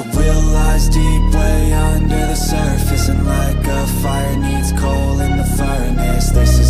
Your will lies deep way under the surface And like a fire needs coal in the furnace. This is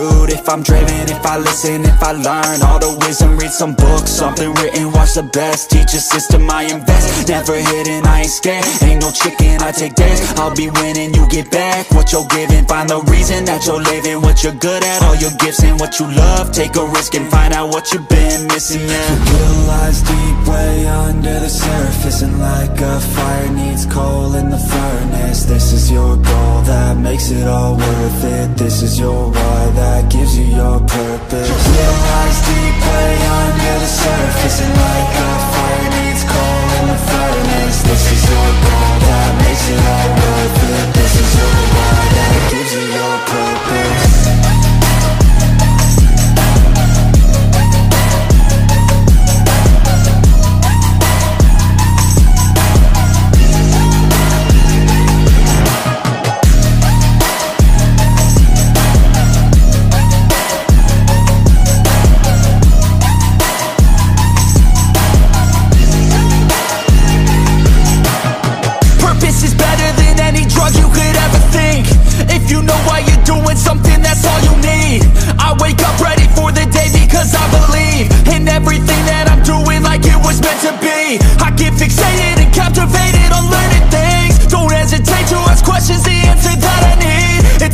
If I'm driven, if I listen, if I learn all the wisdom Read some books, something written, watch the best Teach a system, I invest, never hidden, I ain't scared Ain't no chicken, I take dares, I'll be winning, you get back What you're giving, find the reason that you're living What you're good at, all your gifts and what you love Take a risk and find out what you've been missing, yeah. Will lies deep way under the surface And like a fire needs coal in the furnace This is your goal that makes it all worth it This is your why that gives you your purpose. Will lies deep way under the surface And like a fire needs coal in the furnace. This is your goal that makes it all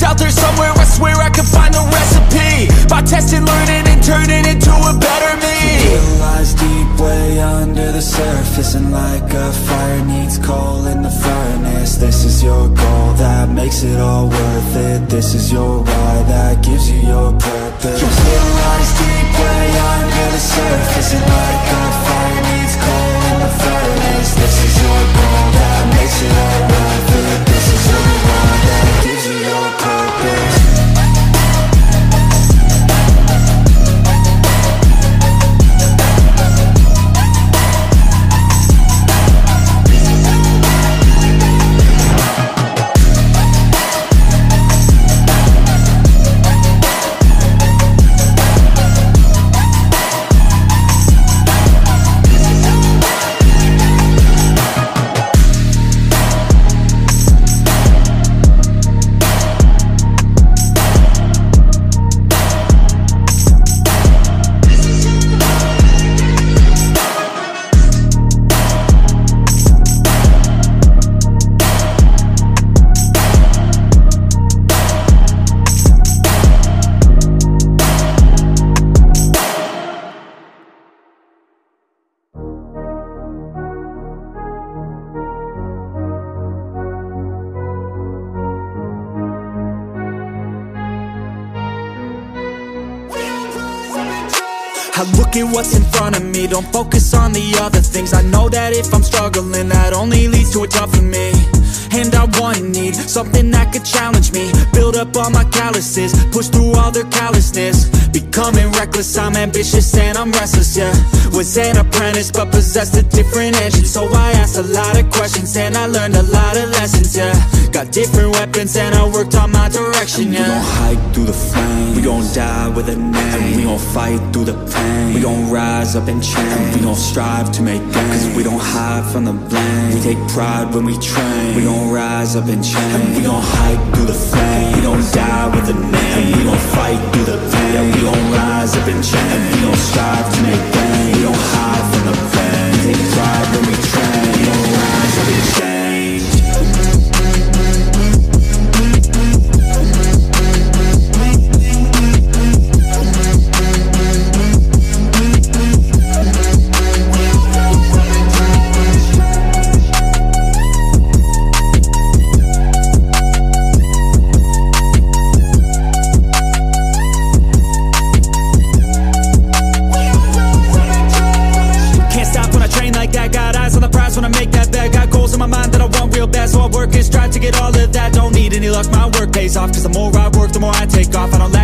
It's out there somewhere, I swear I can find the recipe. By testing, learning, and turning into a better me. It lies deep way under the surface And like a fire needs coal in the furnace. This is your goal that makes it all worth it. This is your why that gives you your purpose. Lies deep way under the surface And like a fire I look at what's in front of me, don't focus on the other things. I know that if I'm struggling, that only leads to a job for me And I want and need something that could challenge me. Build up all my calluses, push through all their callousness. Becoming reckless, I'm ambitious and I'm restless, yeah. Was an apprentice but possessed a different engine. So I asked a lot of questions and I learned a lot of lessons, yeah. Got different weapons and I worked on my direction, We gon' yeah. hike through the flame We gon' die with a name. We gon' fight through the pain. We gon' rise up and change We gon' strive to make gains. Cause we don't hide from the blame. We take pride when we train. We gon' rise up and change. And We gon' hike through the flame We gon' die with a name. And We gon' fight through the pain. We gon' rise up and change. And We gon' strive to make gains We don't hide from the pain. Take pride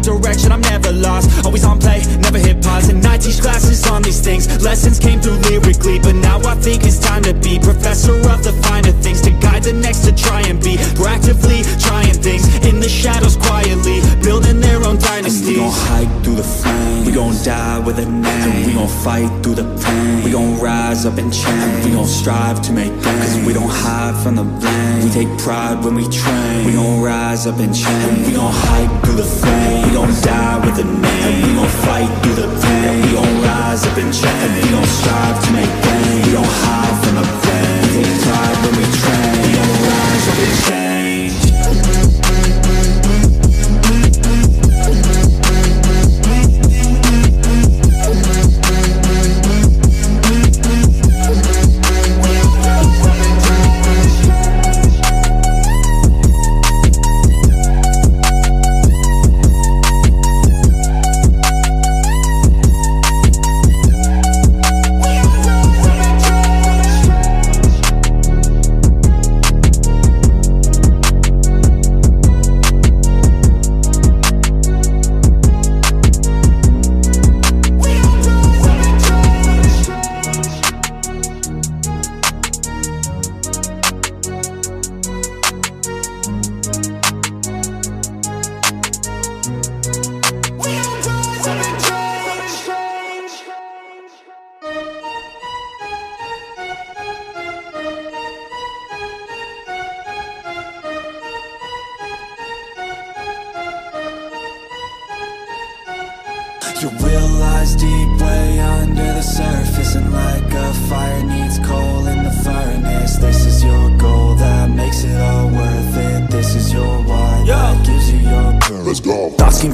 lack direction, I'm never lost. Always on play, never hit pause. And I teach classes on these things. Lessons came through lyrically But now I think it's time to be Professor of the finer things. To guide the next to try and be Proactively trying things. In the shadows quietly gon' die with a name We gon' fight through the pain. We gon' rise up and change We gon' strive to make gains Cause we don't hide from the blame. We take pride when we train. We gon' rise up and change We gon' hike through the flames We gon' die with a name. We gon' fight through the pain. We gon' rise up and change We gon' strive to make gains We don't hide from the blame You realize deep way under the surface And like a fire needs coal in the furnace This is your goal that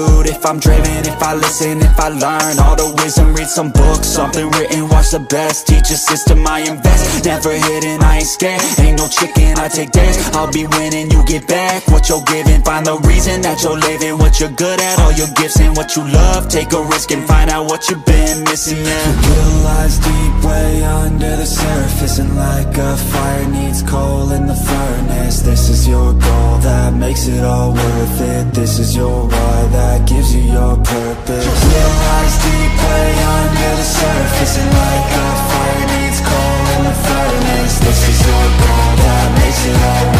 If I'm driven, if I listen, if I learn all the wisdom Read some books, something written, watch the best Teach a system I invest, never hidden, I ain't scared Ain't no chicken, I take dares I'll be winning, you get back what you're giving Find the reason that you're living What you're good at, all your gifts and what you love Take a risk and find out what you've been missing, yeah. Little lies deep way under the surface And like a fire needs coal in the furnace This is your goal that makes it all worth it This is your why that gives you your purpose. Little lies deep way under the surface And like a fire needs coal in the furnace. This is your goal that makes it all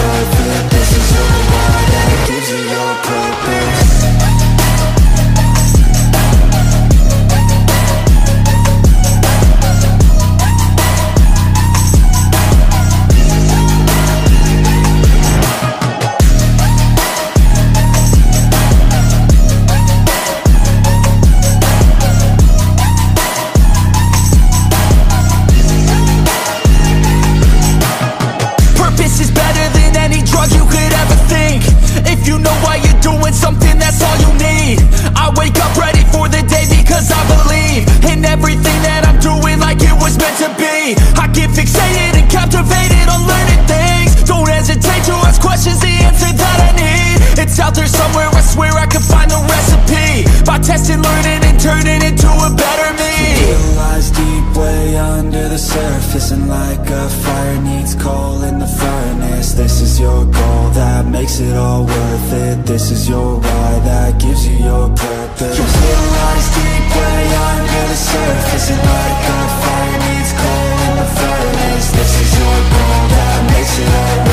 isn't like a fire needs coal in the furnace. This is your goal that makes it all worth it. This is your why that gives you your purpose. Your hidden lies deep way under the surface. Isn't like a fire needs coal in the furnace. This is your goal that makes it all worth it.